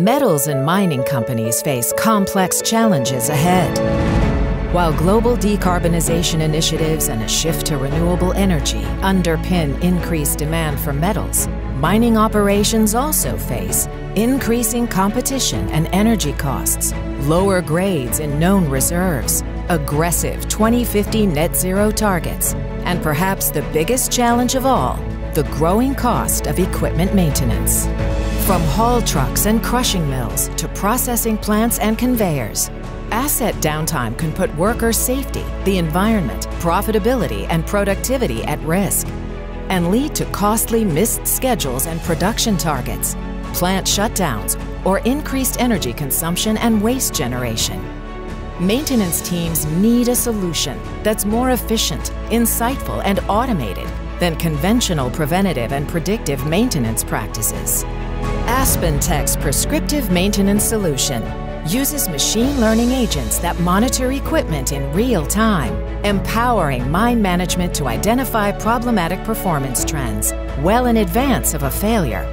metals and mining companies face complex challenges ahead. While global decarbonization initiatives and a shift to renewable energy underpin increased demand for metals, mining operations also face increasing competition and energy costs, lower grades in known reserves, aggressive 2050 net zero targets, and perhaps the biggest challenge of all, the growing cost of equipment maintenance. From haul trucks and crushing mills to processing plants and conveyors, asset downtime can put worker safety, the environment, profitability, and productivity at risk and lead to costly missed schedules and production targets, plant shutdowns, or increased energy consumption and waste generation. Maintenance teams need a solution that's more efficient, insightful, and automated than conventional preventative and predictive maintenance practices. AspenTech's prescriptive maintenance solution uses machine learning agents that monitor equipment in real time, empowering mine management to identify problematic performance trends well in advance of a failure,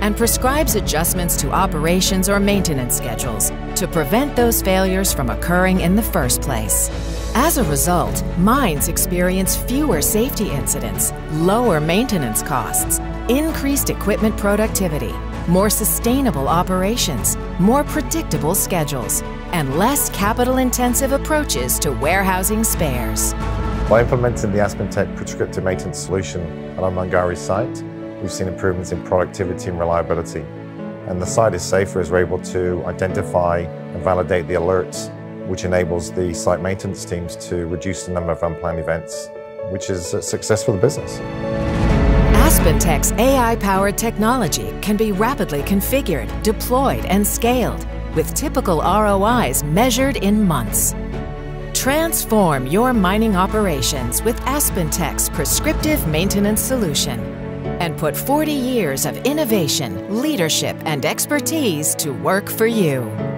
and prescribes adjustments to operations or maintenance schedules to prevent those failures from occurring in the first place. As a result, mines experience fewer safety incidents, lower maintenance costs, increased equipment productivity, more sustainable operations, more predictable schedules, and less capital-intensive approaches to warehousing spares. By implementing the AspenTech prescriptive maintenance solution at our Mungari site, we've seen improvements in productivity and reliability. And the site is safer as we're able to identify and validate the alerts, which enables the site maintenance teams to reduce the number of unplanned events, which is a success for the business. AspenTech's AI-powered technology can be rapidly configured, deployed, and scaled, with typical ROIs measured in months. Transform your mining operations with AspenTech's prescriptive maintenance solution and put 40 years of innovation, leadership, and expertise to work for you.